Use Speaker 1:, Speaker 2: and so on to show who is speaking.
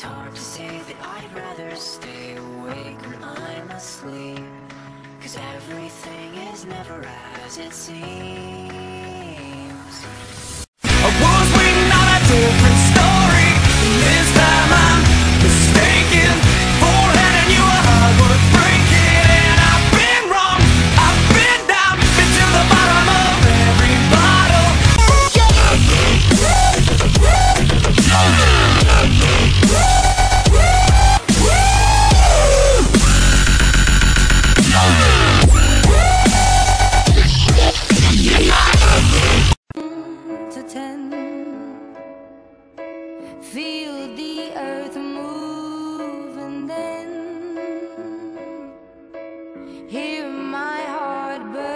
Speaker 1: to say that I'd rather stay awake when I'm asleep. Cause everything is never as it seems. but